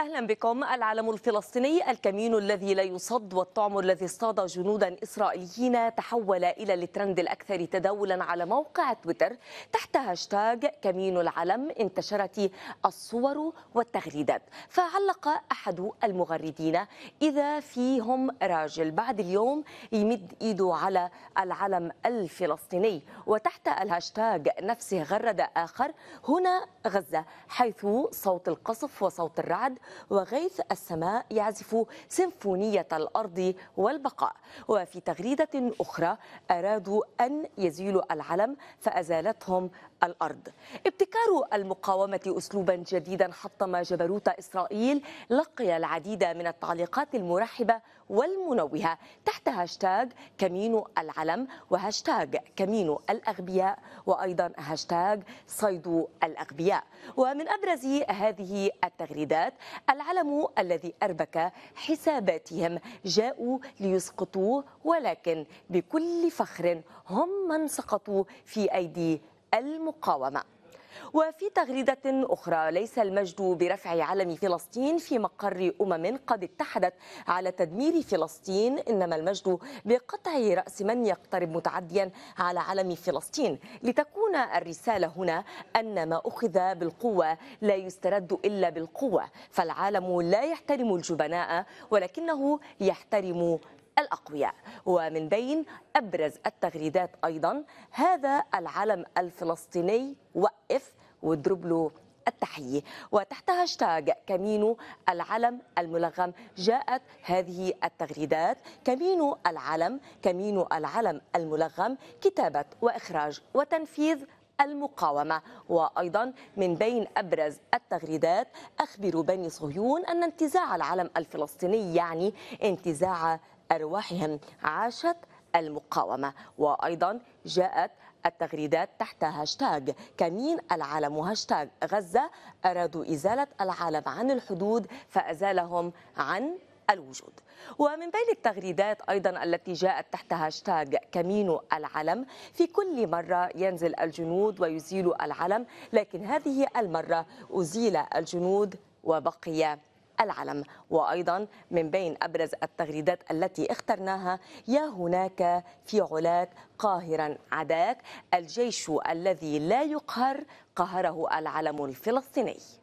أهلا بكم. العلم الفلسطيني الكمين الذي لا يصد والطعم الذي اصطاد جنودا إسرائيليين تحول إلى الترند الأكثر تداولا على موقع تويتر تحت هاشتاج كمين العلم انتشرت الصور والتغريدات. فعلق أحد المغردين. إذا فيهم راجل. بعد اليوم يمد إيده على العلم الفلسطيني. وتحت الهاشتاج نفسه غرد آخر. هنا غزة حيث صوت القصف وصوت الرعد وغيث السماء يعزف سيمفونية الأرض والبقاء. وفي تغريدة أخرى أرادوا أن يزيلوا العلم فأزالتهم الأرض. ابتكار المقاومة أسلوبا جديدا حطم جبروت إسرائيل. لقي العديد من التعليقات المرحبة والمنوهة تحت هاشتاج كمين العلم وهاشتاج كمين الأغبياء وأيضا هاشتاج صيد الأغبياء. ومن أبرز هذه التغريدات العلم الذي أربك حساباتهم جاءوا ليسقطوه ولكن بكل فخر هم من سقطوا في أيدي المقاومة. وفي تغريدة أخرى ليس المجد برفع علم فلسطين في مقر أمم قد اتحدت على تدمير فلسطين إنما المجد بقطع رأس من يقترب متعديا على علم فلسطين. لتكون الرسالة هنا أن ما أخذ بالقوة لا يسترد إلا بالقوة فالعالم لا يحترم الجبناء ولكنه يحترم الأقوياء. ومن بين أبرز التغريدات أيضا هذا العلم الفلسطيني وقف واضرب له التحية. وتحت هاشتاج كمين العلم الملغم جاءت هذه التغريدات. كمين العلم كمين العلم الملغم كتابة وإخراج وتنفيذ المقاومة. وأيضا من بين أبرز التغريدات أخبروا بني صهيون أن انتزاع العلم الفلسطيني يعني انتزاع أرواحهم عاشت المقاومة. وأيضا جاءت التغريدات تحت هاشتاج كمين العلم وهاشتاج غزة أرادوا إزالة العالم عن الحدود فأزالهم عن الوجود. ومن بين التغريدات أيضا التي جاءت تحت هاشتاج كمين العلم في كل مرة ينزل الجنود ويزيل العلم لكن هذه المرة أزيل الجنود وبقي العلم. وأيضا من بين أبرز التغريدات التي اخترناها يا هناك في علاك قاهرا عداك الجيش الذي لا يقهر قهره العلم الفلسطيني.